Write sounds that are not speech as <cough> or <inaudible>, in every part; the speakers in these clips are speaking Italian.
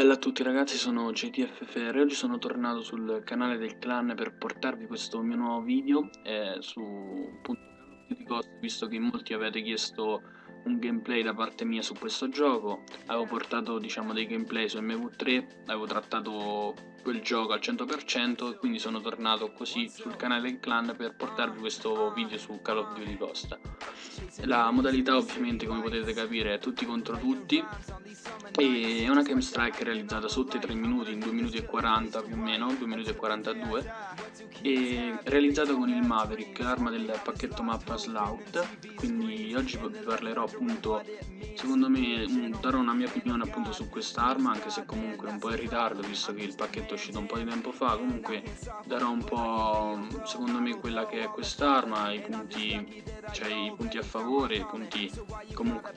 Bella a tutti ragazzi, sono JTFFR oggi sono tornato sul canale del clan per portarvi questo mio nuovo video eh, su appunto di Ghost, visto che molti avete chiesto un gameplay da parte mia su questo gioco, avevo portato diciamo dei gameplay su MV3, avevo trattato quel gioco al 100% e quindi sono tornato così sul canale del clan per portarvi questo video su Call of Duty Ghost. La modalità ovviamente come potete capire è tutti contro tutti e è una game strike realizzata sotto i 3 minuti, in 2 minuti e 40 più o meno, 2 minuti e 42 e realizzata con il Maverick, l'arma del pacchetto mappa Slout. Quindi oggi vi parlerò appunto secondo me darò una mia opinione appunto su quest'arma anche se comunque un po' in ritardo visto che il pacchetto è uscito un po' di tempo fa. Comunque darò un po' secondo me quella che è quest'arma i punti cioè i punti a favore i punti comunque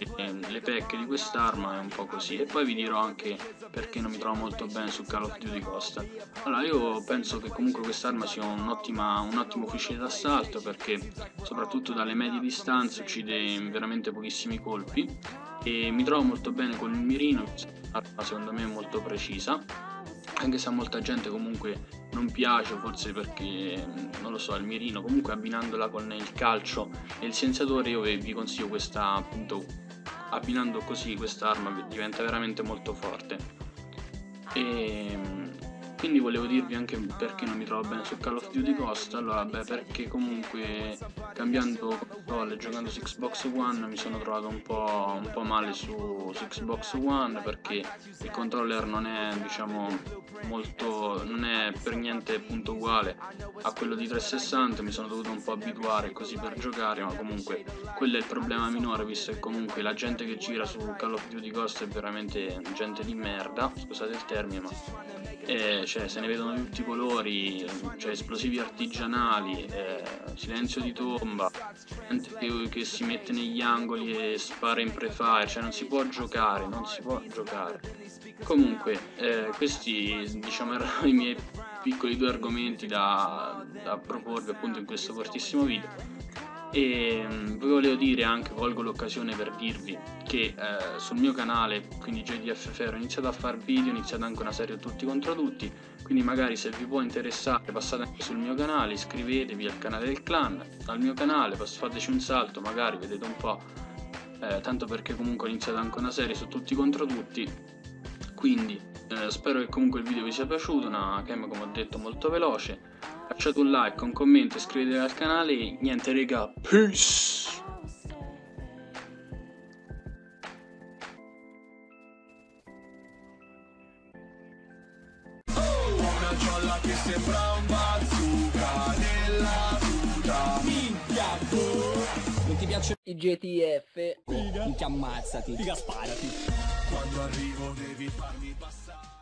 le pecche di quest'arma è un po' così e poi vi dirò anche perché non mi trovo molto bene su Call of Duty Costa allora io penso che comunque quest'arma sia un, un ottimo fucile d'assalto perché soprattutto dalle medie distanze uccide veramente pochissimi colpi e mi trovo molto bene con il mirino, arma secondo me molto precisa, anche se a molta gente comunque non piace, forse perché non lo so, il mirino, comunque abbinandola con il calcio e il senziatore io vi consiglio questa appunto abbinando così quest'arma diventa veramente molto forte. E quindi volevo dirvi anche perché non mi trovo bene su Call of Duty Ghost. Allora beh perché comunque cambiando console giocando su Xbox One mi sono trovato un po', un po male su, su, Xbox One perché il controller non è diciamo molto non è per niente appunto uguale a quello di 360 mi sono dovuto un po' abituare così per giocare ma comunque quello è il problema minore visto che comunque la gente che gira su Call of Duty Ghost è veramente gente di merda. Scusate il termine ma eh, cioè, se ne vedono di tutti i colori, cioè, esplosivi artigianali, eh, silenzio di tomba, gente che, che, si mette negli angoli e spara in pre-fire, cioè non si può giocare, non si può giocare. Comunque, eh, questi diciamo erano <laughs> i miei piccoli due argomenti da, da proporvi appunto in questo cortissimo video e mm, vi volevo dire anche, colgo l'occasione per dirvi che eh, sul mio canale, quindi JDF ho iniziato a fare video, ho iniziato anche una serie tutti contro tutti, quindi magari se vi può interessare passate anche sul mio canale, iscrivetevi al canale del clan, al mio canale, fateci un salto, magari vedete un po', eh, tanto perché comunque ho iniziato anche una serie su tutti contro tutti, quindi eh, spero che comunque il video vi sia piaciuto, una cam come ho detto molto veloce, lasciate un like, un commento, iscrivetevi al canale e niente raga, peace! Una giolla che sembra un bazooka nella tuta Minchia, Non ti piace i GTF? Figa. Minchia ammazzati Figa sparati Quando arrivo devi farmi passare